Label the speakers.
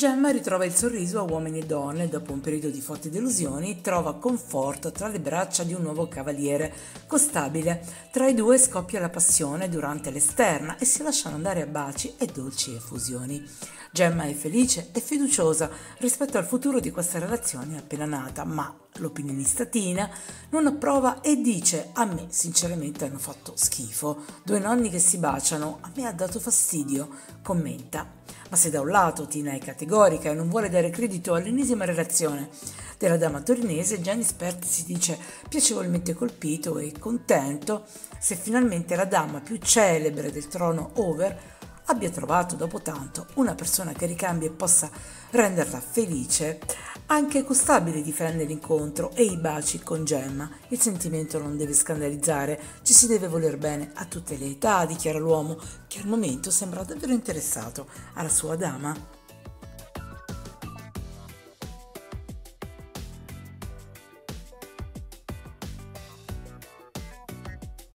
Speaker 1: Gemma ritrova il sorriso a uomini e donne dopo un periodo di forti delusioni, trova conforto tra le braccia di un nuovo cavaliere costabile. Tra i due scoppia la passione durante l'esterna e si lasciano andare a baci e dolci effusioni. Gemma è felice e fiduciosa rispetto al futuro di questa relazione appena nata, ma l'opinionista Tina non approva e dice a me sinceramente hanno fatto schifo. Due nonni che si baciano, a me ha dato fastidio, commenta. Ma se da un lato Tina è categorica e non vuole dare credito all'ennesima relazione della dama torinese, Gianni Sperti si dice piacevolmente colpito e contento se finalmente la dama più celebre del trono over abbia trovato dopo tanto una persona che ricambia e possa renderla felice. Anche Costabile difende l'incontro e i baci con Gemma. Il sentimento non deve scandalizzare, ci si deve voler bene a tutte le età, dichiara l'uomo, che al momento sembra davvero interessato alla sua dama.